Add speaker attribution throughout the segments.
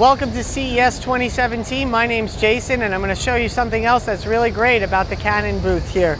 Speaker 1: Welcome to CES 2017. My name's Jason and I'm going to show you something else that's really great about the Canon booth here.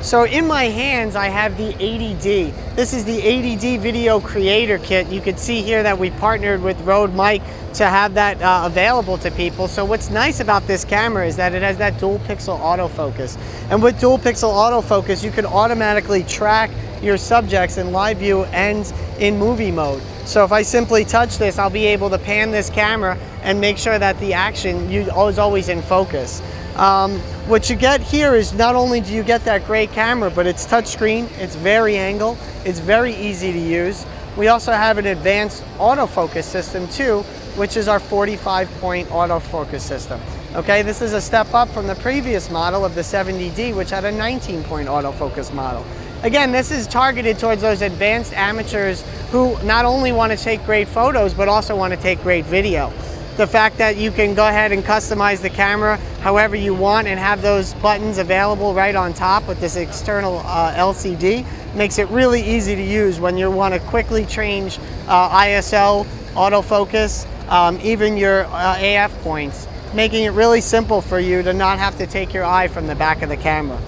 Speaker 1: So in my hands I have the 80D. This is the 80D Video Creator Kit. You can see here that we partnered with Rode Mic to have that uh, available to people. So what's nice about this camera is that it has that dual pixel autofocus. And with dual pixel autofocus you can automatically track your subjects in live view and in movie mode. So if I simply touch this, I'll be able to pan this camera and make sure that the action is always in focus. Um, what you get here is not only do you get that great camera, but it's touchscreen, it's vari-angle, it's very easy to use. We also have an advanced autofocus system too, which is our 45 point autofocus system. Okay, this is a step up from the previous model of the 70D, which had a 19 point autofocus model. Again, this is targeted towards those advanced amateurs who not only want to take great photos, but also want to take great video. The fact that you can go ahead and customize the camera however you want and have those buttons available right on top with this external uh, LCD makes it really easy to use when you want to quickly change uh, ISO, autofocus, um, even your uh, AF points, making it really simple for you to not have to take your eye from the back of the camera.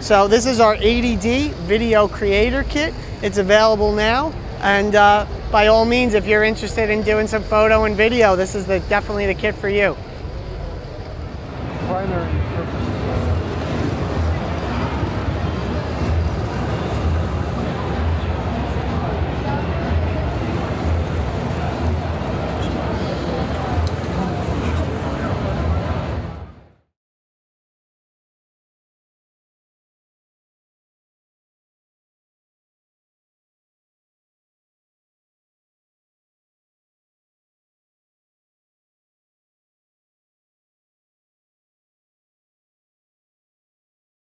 Speaker 1: So this is our 80D Video Creator Kit. It's available now. And uh, by all means, if you're interested in doing some photo and video, this is the, definitely the kit for you.
Speaker 2: Primary purpose